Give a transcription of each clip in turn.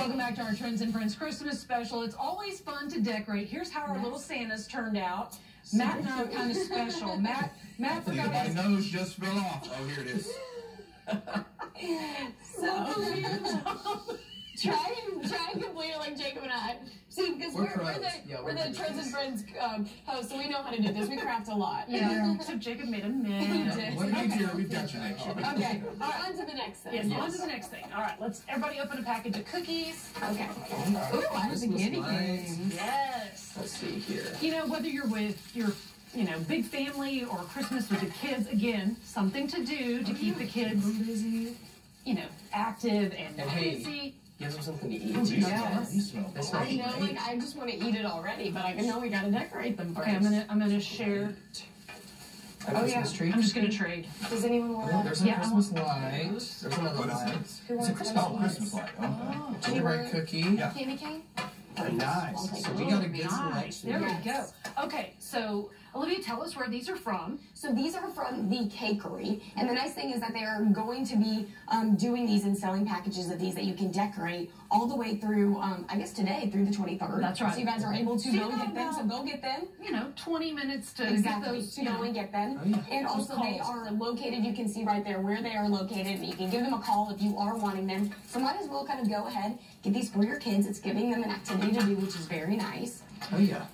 Welcome back to our Trends and Friends Christmas special. It's always fun to decorate. Here's how our little Santas turned out. Matt and I are kind of special. Matt, Matt forgot My his nose just fell off. Oh, here it is. So try and try and like Jacob and I. See, because We're we're, we're, the Yeah, we're, we're the good Trends and Friends um, hosts, so we know how to do this. We craft a lot. Yeah, except Jacob made a mess. What needs here? We've got you next year. Okay. All right, on to the next thing. Yes, on to the next thing. All right, let's everybody open a package of cookies. Okay. Ooh, I have the Christmas guinea lights. Yes. Let's see here. You know, whether you're with your, you know, big family or Christmas with the kids, again, something to do to keep the kids, busy. you know, active and, And hey, busy. Give them something to eat. Oh, too. yes. You smell That's great. I know, like I just want to eat it already, but I know we gotta decorate them first. Okay, I'm gonna I'm gonna share. A Oh, yeah. Tree. I'm just gonna trade. Does anyone want? Oh, there's a Yeah, Christmas light. There's another What is light. this? Who It's a Christmas one Oh, of Christmas those? light. Okay. Oh, Gingerbread cookie. Yeah. Candy cane. Very nice. I'll So we got a good Nice. selection. There Yes. we go. Okay, so Olivia, tell us where these are from. So these are from the cakery, and the nice thing is that they are going to be um, doing these and selling packages of these that you can decorate all the way through, um, I guess today through the 23rd. That's right. So you guys are able to So you go got get them. So go get them. You know, 20 minutes to Exactly. get those. to You go know, and get them. Oh, yeah. And Those also they are located, you can see right there where they are located, and you can give them a call if you are wanting them. So might as well kind of go ahead, get these for your kids. It's giving them an activity to do, which is very nice. Oh yeah.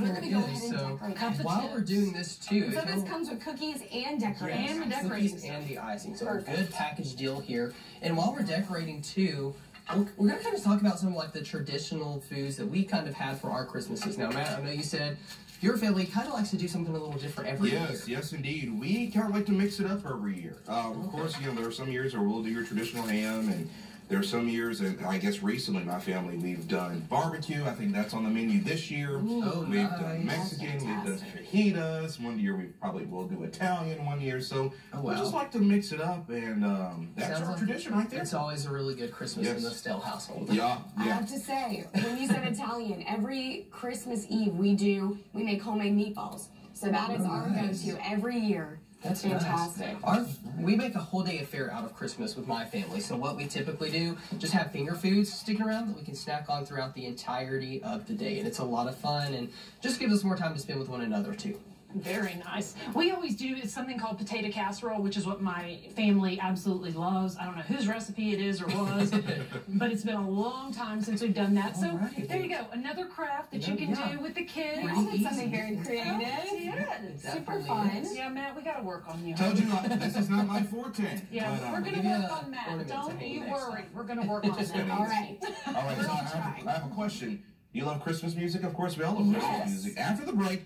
We're It gonna go is. ahead and So decorate while we're doing this too, So this comes- comes with cookies and decorations. And the Yes, decorating cookies and the icing. So a good package deal here. And while we're decorating too, we're, we're gonna kind of talk about some of like the traditional foods that we kind of had for our Christmases. Now, Matt, I know you said your family kind of likes to do something a little different every Yes, year. yes, yes, indeed. We kind of like to mix it up every year. Um, of course, you know there are some years where we'll do your traditional ham, and there are some years, and I guess recently my family we've done barbecue. I think that's on the menu this year. Oh, we've nice. done Mexican, we've done Fantastic. fajitas. One year we probably will do Italian. One year, so Oh, we just like to mix it up, and um, that's Sounds our like tradition right there. It's always a really good Christmas in the Stell household. Yeah, I have to say, when you said Italian, every Christmas Eve we do we make homemade meatballs. So that is our Nice. go-to every year. That's fantastic. Nice. Our, we make a whole day affair out of Christmas with my family. So what we typically do, just have finger foods sticking around that we can snack on throughout the entirety of the day, and it's a lot of fun and just gives us more time to spend with one another too. Very nice. We always do it's something called potato casserole, which is what my family absolutely loves. I don't know whose recipe it is or was, but it's been a long time since we've done that. So Alright. there you go, another craft that you can Yeah. do with the kids. We Pretty easy. something very creative. Yeah, Super fun. is. yeah, Matt, we got to work on you. Told you not, this is not my forte. Yeah, but, um, we're gonna give work a on Matt. Don't hang you next worry. time. We're gonna work on Just that. All right. All right, so I have, I have a question. You love Christmas music? Of course, we all love Yes. Christmas music. After the break,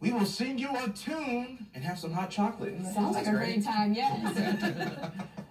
we will sing you a tune and have some hot chocolate. Sounds like a great great. time, yes.